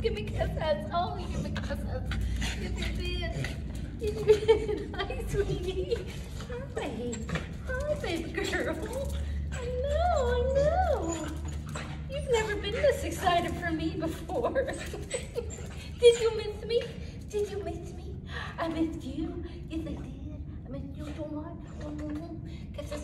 give me kisses. Oh, you give me kisses. Give me this. You. Hi, sweetie. Hi. Hi, baby girl. I know, I know. You've never been this excited for me before. did you miss me? Did you miss me? I missed you. Yes, I did. I missed you so much. Mm-hmm. Kisses.